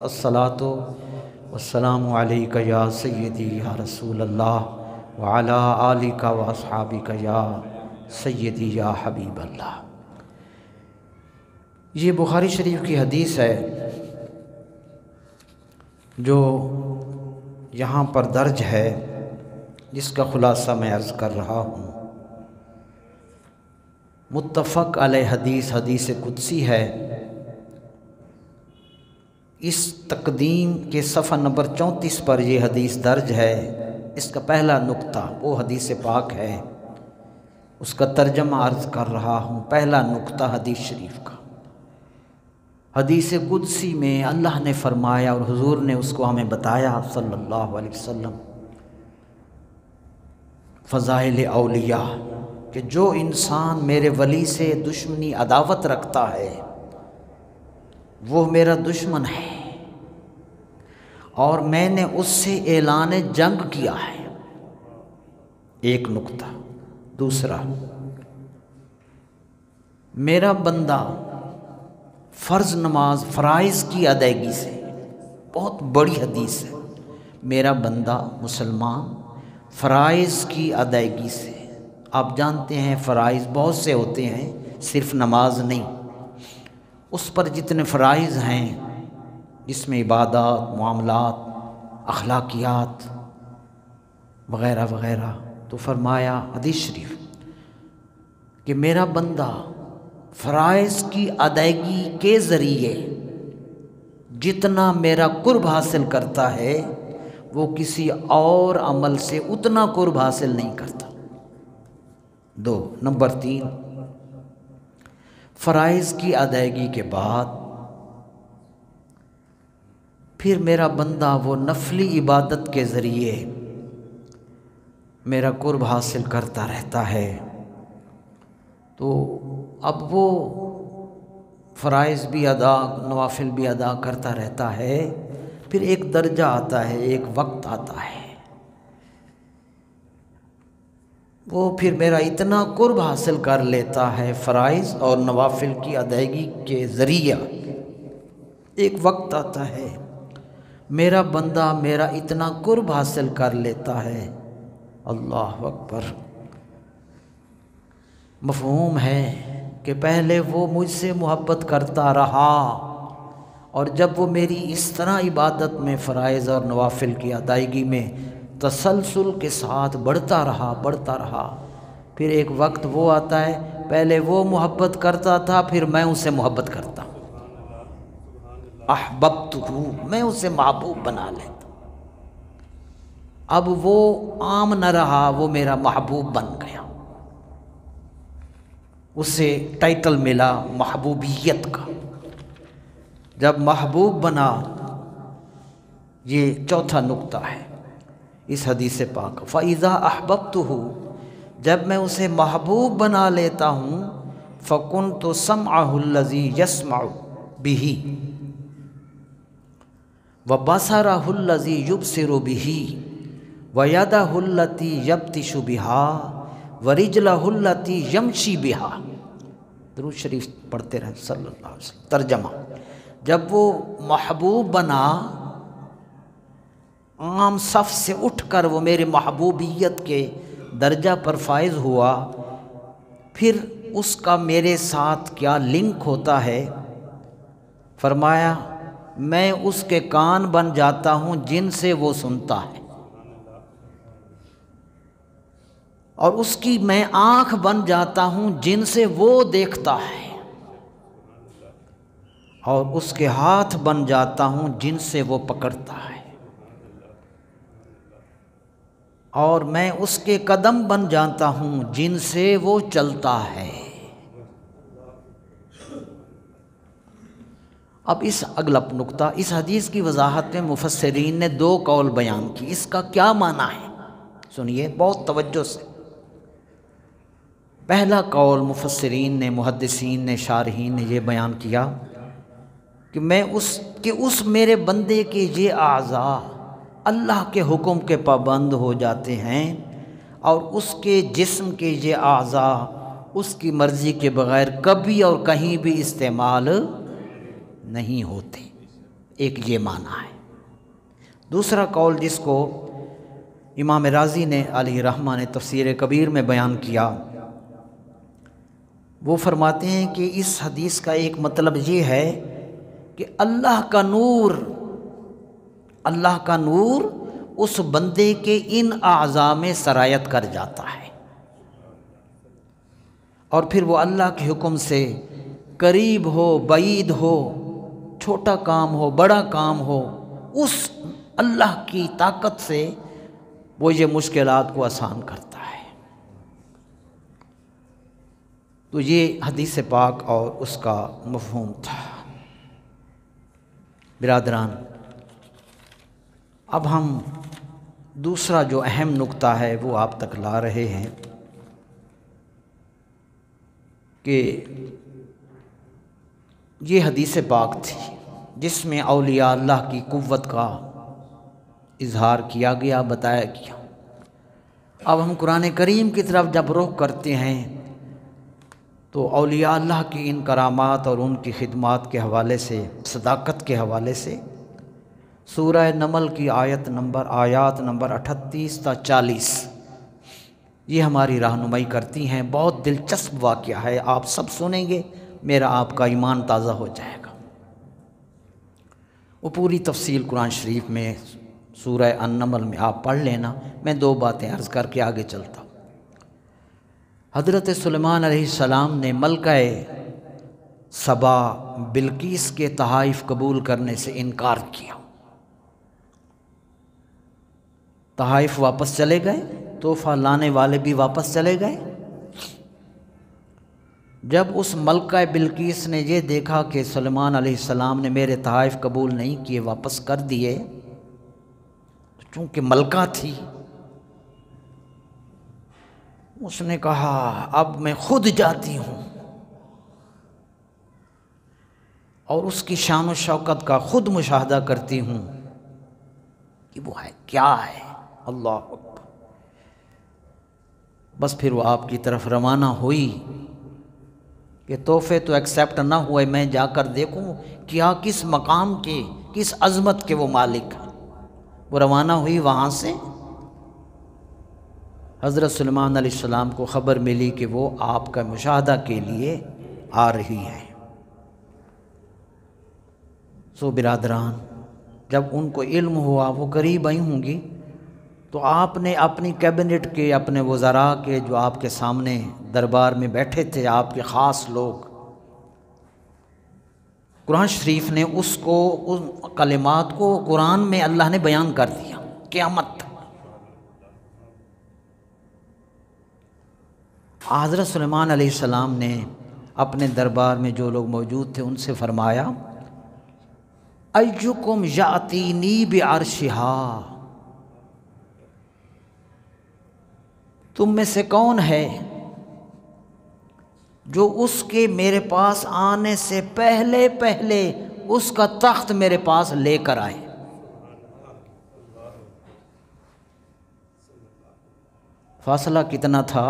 असलातो वसलाम या सैदी या रसूल अल्लाह वाला आली का व असहाबी का या सैदी या हबीब अल्लाह ये बुखारी शरीफ की हदीस है, जो यहाँ पर दर्ज है, जिसका ख़ुलासा मैं अर्ज़ कर रहा हूँ। मुतफ़ अल हदीस हदीस कुदसी है इस तकदीम के सफ़ा नंबर चौंतीस पर यह हदीस दर्ज है। इसका पहला नुक्ता वो हदीस पाक है। उसका तर्जमा अर्ज़ कर रहा हूँ, पहला नुक्ता हदीस शरीफ का। हदीस कुदसी में अल्लाह ने फरमाया और हुजूर ने उसको हमें बताया सल्लल्लाहु अलैहि वसल्लम, फ़ज़ाइल अलिया कि जो इंसान मेरे वली से दुश्मनी अदावत रखता है वो मेरा दुश्मन है। और मैंने उससे ऐलान जंग किया है। एक नुक्ता, दूसरा, मेरा बंदा फ़र्ज़ नमाज़, फ़राइज़ की अदायगी से, बहुत बड़ी हदीस है। मेरा बंदा मुसलमान, फ़राइज़ की अदायगी से। आप जानते हैं, फ़राइज़ बहुत से होते हैं, सिर्फ़ नमाज़ नहीं। उस पर जितने फ़राइज़ हैं, जिसमें इबादत, मामलात, अखलाकियात वग़ैरह वग़ैरह तो फरमाया हदीस शरीफ कि मेरा बंदा फ़राइज़ की अदायगी के ज़रिए जितना मेरा कुर्ब हासिल करता है, वो किसी और अमल से उतना कुर्ब हासिल नहीं करता। दो, नंबर तीन फ़राइज़ की अदायगी के बाद, फिर मेरा बंदा वो नफली इबादत के ज़रिए मेरा कुर्ब हासिल करता रहता है। तो अब वो फ़राइज़ भी अदा, नवाफिल भी अदा करता रहता है, फिर एक दर्जा आता है, एक वक्त आता है। वो फिर मेरा इतना कुर्ब हासिल कर लेता है फ़राइज़ और नवाफिल की अदायगी के ज़रिए। एक वक्त आता है, मेरा बंदा मेरा इतना कुर्ब हासिल कर लेता है। अल्लाह अकबर। मफहूम है कि पहले वो मुझसे मोहब्बत करता रहा और जब वो मेरी इस तरह इबादत में फ़राइज़ और नवाफिल की अदायगी में तसलसल के साथ बढ़ता रहा बढ़ता रहा। फिर एक वक्त वो आता है, पहले वो मोहब्बत करता था, फिर मैं उसे मोहब्बत करता हूँ। अहबत हूँ मैं उसे महबूब बना लेता अब वो आम न रहा, वो मेरा महबूब बन गया। उसे टाइटल मिला महबूबियत का। जब महबूब बना, ये चौथा नुक्ता है। इस हदीस पाक। फ़ैज़ा अहबब तो हो जब मैं उसे महबूब बना लेता हूँ फ़कुन तो सम आहुल्लजी यसमा बिही। व बसराहुल्लजी युब सिरो बिही, व यदाहुल्लती यबतिशु बिहा, व रिजलाहुल्लती यमशी बिहा। दरूद शरीफ पढ़ते रहे, सल्लल्लाहु अलैहि वसल्लम। तर्जमा, जब वो महबूब बना आम सफ़ से उठकर वो मेरे महबूबियत के दर्जा पर फायज हुआ। फिर उसका मेरे साथ क्या लिंक होता है? फरमाया, मैं उसके कान बन जाता हूँ जिनसे वो सुनता है। और उसकी मैं आँख बन जाता हूँ जिनसे वो देखता है। और उसके हाथ बन जाता हूँ जिनसे वो पकड़ता है। और मैं उसके कदम बन जाता हूँ जिनसे वो चलता है। अब इस अगला नुकता, इस हदीस की वजाहत में मुफसरीन ने दो कौल बयान की। इसका क्या माना है? सुनिए, बहुत तवज्जो से। पहला कौल मुफसरीन ने मुहदसिन ने, शारहीन ने यह बयान किया कि मैं उस, कि उस मेरे बंदे के ये आज़ा अल्लाह के हुक्म के पाबंद हो जाते हैं और उसके जिस्म के ये अज़ा उसकी मर्ज़ी के बग़ैर कभी और कहीं भी इस्तेमाल नहीं होते। एक ये माना है। दूसरा कौल जिसको इमाम राज़ी ने अली रहमा ने तफसीर कबीर में बयान किया, वो फरमाते हैं कि इस हदीस का एक मतलब ये है कि अल्लाह का नूर अल्लाह का नूर उस बंदे के इन अज़ा में सरायत कर जाता है। और फिर वो अल्लाह के हुक्म से करीब हो, बईद हो, छोटा काम हो, बड़ा काम हो, उस अल्लाह की ताकत से वो ये मुश्किल को आसान करता है। तो ये हदीस पाक और उसका मफहूम था। बिरादरान अब हम दूसरा जो अहम नुक्ता है वो आप तक ला रहे हैं कि ये हदीस पाक थी, जिसमें अलिया अल्लाह की कुव्वत का इजहार किया गया, बताया गया। अब हम कुरान करीम की तरफ़ जब रुख करते हैं तो अलिया अल्लाह की इन करामात और उनकी खिदमत के हवाले से, सदाकत के हवाले से सूरह नमल की आयत नंबर, आयात नंबर अठतीस ता चालीस। ये हमारी रहनुमाई करती हैं। बहुत दिलचस्प वाक़ है। आप सब सुनेंगे, मेरा आपका ईमान ताज़ा हो जाएगा। वो पूरी तफसील कुरान शरीफ में, सूरह अनमल में आप पढ़ लेना। मैं दो बातें अर्ज़ करके आगे चलता हज़रत सलेमान सलाम ने मलका सबा बिल्किस के तहाइफ कबूल करने से इनकार किया। तहाइफ वापस चले गए, तोहफ़ा लाने वाले भी वापस चले गए। जब उस मलका बिल्किस ने ये देखा कि सलमान सलाम ने मेरे तहाइफ कबूल नहीं किए, वापस कर दिए तो चूँकि मलका थी, उसने कहा, अब मैं खुद जाती हूँ। और उसकी शान शौकत का खुद मुशाहदा करती हूँ कि वो है, क्या है? अल्लाह बस फिर वो आपकी तरफ़ रवाना हुई कि तोहफे तो एक्सेप्ट ना हुए, मैं जाकर देखूँ क्या, किस मकाम के, किस अज़मत के वो मालिक हैं। वो रवाना हुई वहाँ से। हज़रत सलमान सलाम को ख़बर मिली कि वो आपका मुशाहदा के लिए आ रही है। सो बिरादरान, जब उनको इल्म हुआ, वो करीब आई होंगी तो आपने अपनी कैबिनेट के, अपने वज़रा के जो आपके सामने दरबार में बैठे थे, आपके ख़ास लोग, कुरान शरीफ ने उसको उन कलिमात को कुरान में अल्लाह ने बयान कर दिया, क़यामत। हज़रत सलेमान सलाम ने अपने दरबार में जो लोग मौजूद थे, उनसे फरमाया अयुकुम यातीनी बेअरशहा तुम में से कौन है जो उसके मेरे पास आने से पहले पहले उसका तख्त मेरे पास लेकर आए? फासला कितना था?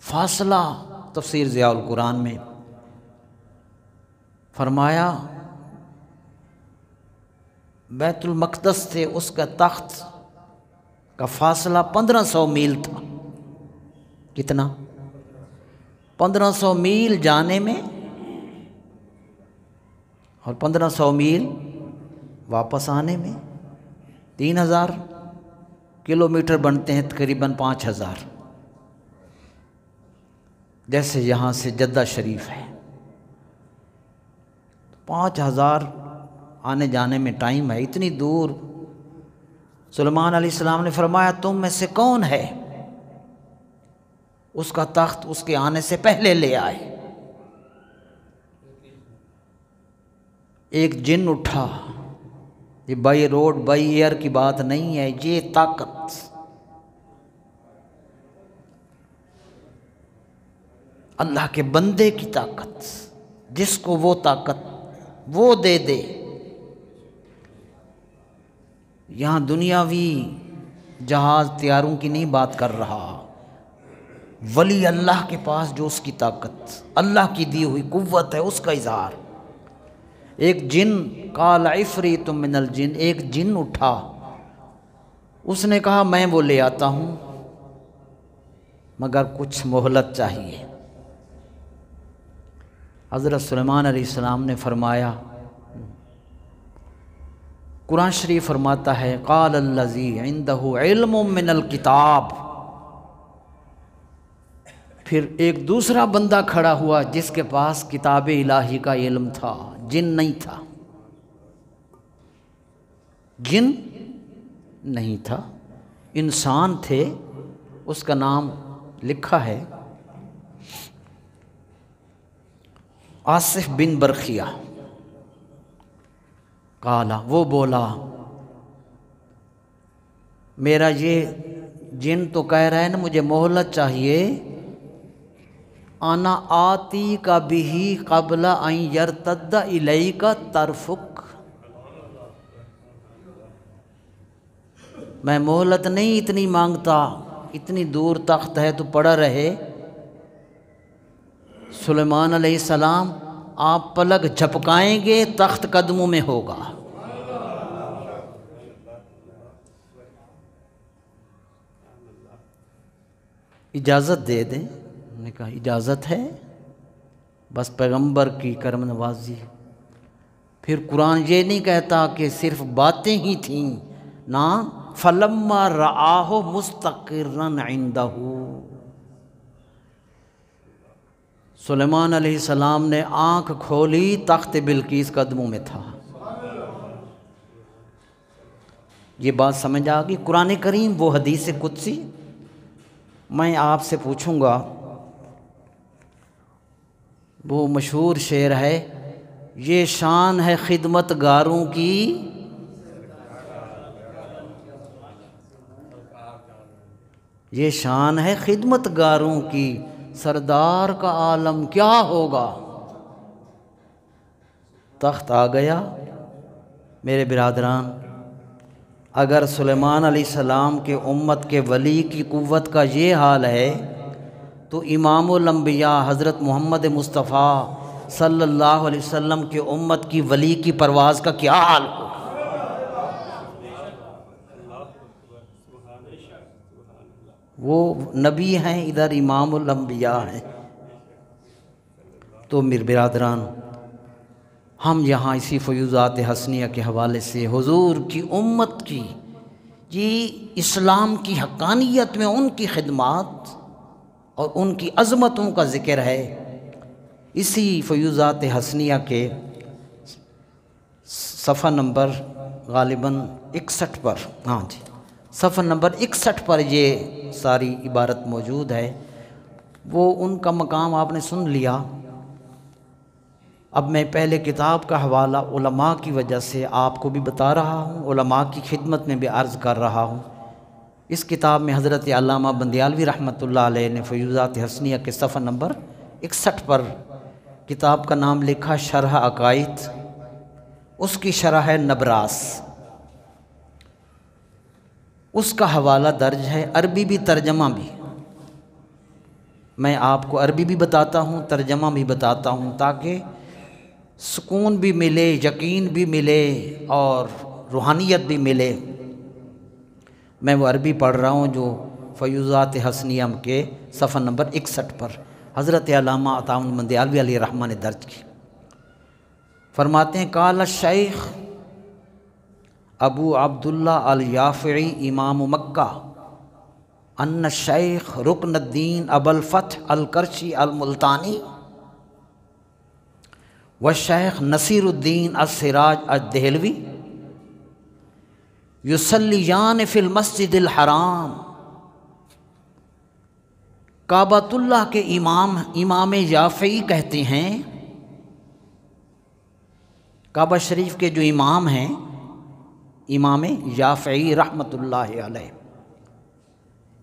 फासला तफसीर ज़ियाउल कुरान में फरमाया, बैतुल मकदस से उसका तख्त का फासला पंद्रह सौ मील था। कितना? पंद्रह सौ मील जाने में और पंद्रह सौ मील वापस आने में तीन हज़ार किलोमीटर बनते हैं, तकरीबन पाँच हज़ार। जैसे यहाँ से जद्दा शरीफ है। पाँच हज़ार आने जाने में टाइम है, इतनी दूर सलमान सलाम ने फरमाया, तुम में से कौन है? उसका तख्त उसके आने से पहले ले आए। एक जिन उठा, ये बाई रोड, बाई एयर की बात नहीं है, ये ताकत। अल्लाह के बंदे की ताकत, जिसको वो ताकत वो दे दे। यहाँ दुनियावी जहाज़ तैयारों की नहीं बात कर रहा। वली अल्लाह के पास जो उसकी ताकत, अल्लाह की दी हुई कुव्वत है, उसका इजहार। एक जिन, काल इफरी तुम मिनल जिन, एक जिन उठा। उसने कहा, मैं वो ले आता हूँ, मगर कुछ मोहलत चाहिए। हज़रत सलेमान सलाम ने फरमाया कुरान शरीफ फरमाता है काल अल्लजी इल्म किताब। फिर एक दूसरा बंदा खड़ा हुआ जिसके पास किताब इलाही का इल्म था, जिन नहीं था। जिन नहीं था। इंसान थे, उसका नाम लिखा है आसिफ बिन बरखिया। काला, वो बोला, मेरा ये जिन तो कह रहे है ना, मुझे मोहलत चाहिए आना आती का बिही कबला आई यरतद्दा इलई का तरफुक. मैं मोहलत नहीं इतनी माँगता, इतनी दूर तख्त है तो पड़ा रहे, सुलेमान सलाम आप पलक झपकाएँगे, तख्त कदमों में होगा। इजाज़त दे दें। उन्होंने कहा, इजाज़त है? बस पैगंबर की कर्म नवाजी फिर कुरान ये नहीं कहता कि सिर्फ़ बातें ही थीं। ना, फलम्मा राहो मुस्तकिरन इंदहू। सुलेमान सलाम ने आँख खोली, तख्त बिल्किस कदमों में था। ये बात समझ आ गई। कुरान करीम, वो हदीस कुदसी। मैं आपसे पूछूँगा, वो मशहूर शेर है, ये शान है खिदमत गारों की। ये शान है खिदमत गारों की। सरदार का आलम क्या होगा? तख्त आ गया, मेरे बिरादरान। अगर सुलेमान सलाम के उम्मत के वली की कुव्वत का ये हाल है तो इमामबिया हज़रत मोहम्मद मुस्तफ़ा सल्लल्लाहु अलैहि वसल्लम के उम्मत की वली की परवाज़ का क्या हाल? हो वो नबी हैं, इधर इमामबिया हैं। तो मिर बिरादरान, हम यहाँ इसी फयूज़ात हसनिया के हवाले से हुजूर की उम्मत की, जी इस्लाम की हकानियत में उनकी खदमात और उनकी अज़मतों का ज़िक्र है, इसी फयूज़ात हसनिया के सफ़ा नंबर गालिबा इकसठ पर। हाँ जी। सफ़ा नंबर इकसठ पर ये सारी इबारत मौजूद है। वो उनका मकाम आपने सुन लिया। अब मैं पहले किताब का हवाला उलमा की वजह से आपको भी बता रहा हूँ, उलमा की खिदमत में भी अर्ज़ कर रहा हूँ। इस किताब में हज़रत अल्लामा बंदियालवी अलैह ने फयूज़ात हसनिया के सफ़र नंबर इकसठ पर किताब का नाम लिखा शरह अकायद उसकी शरह है नबरास। उसका हवाला दर्ज है, अरबी भी, तर्जमा भी। मैं आपको अरबी भी बताता हूँ, तर्जमा भी बताता हूँ, ताकि सुकून भी मिले, यकीन भी मिले और रूहानियत भी मिले। मैं वो अरबी पढ़ रहा हूँ जो फ़यूज़ात हसनियम के सफ़र नंबर इकसठ पर हज़रत अलामा अतामंदयालवी रहमा ने दर्ज की। फरमाते हैं, काला शेख अबू अब्दुल्ला अल याफ़ी इमाम मक्का। अन्न शेख रुकनद्दीन अबलफ़त अलकर्शी अलमुल्तानी। व शेख नसीरुद्दीन असराज अदहलवी युसलियान फ़िल मस्जिद हराम। काबतुल्लाह के इमाम इमाम याफ़ी कहते हैं, काबा शरीफ के जो इमाम हैं इमाम याफ़ी रहमतुल्लाह अलैह।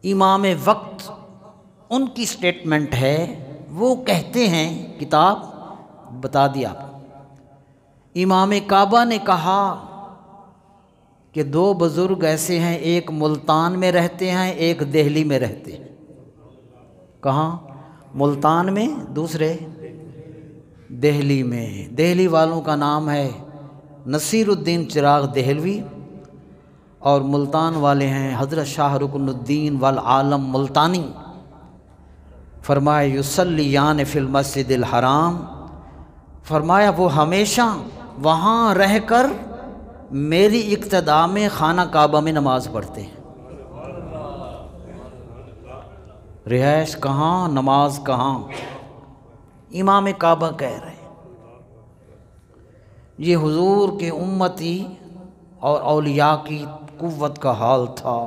इमाम वक्त उनकी स्टेटमेंट है, वो कहते हैं, किताब बता दिया इमाम काबा ने कहा कि दो बुज़ुर्ग ऐसे हैं, एक मुल्तान में रहते हैं, एक दिल्ली में रहते हैं। कहाँ? मुल्तान में, दूसरे? दिल्ली में। दिल्ली वालों का नाम है नसीरुद्दीन चिराग दहलवी। और मुल्तान वाले हैं, हज़रत शाह रुकनुद्दीन वाल आलम मुल्तानी। फरमाया युसलियान फिल मस्जिद हराम। फरमाया, वो हमेशा वहाँ रहकर मेरी इक्तदा में खाना काबा में नमाज़ पढ़ते हैं। रिहाइश कहाँ, नमाज़ कहाँ? इमाम काबा कह रहे ये हुजूर के उम्मती और अलिया की कुव्वत का हाल था।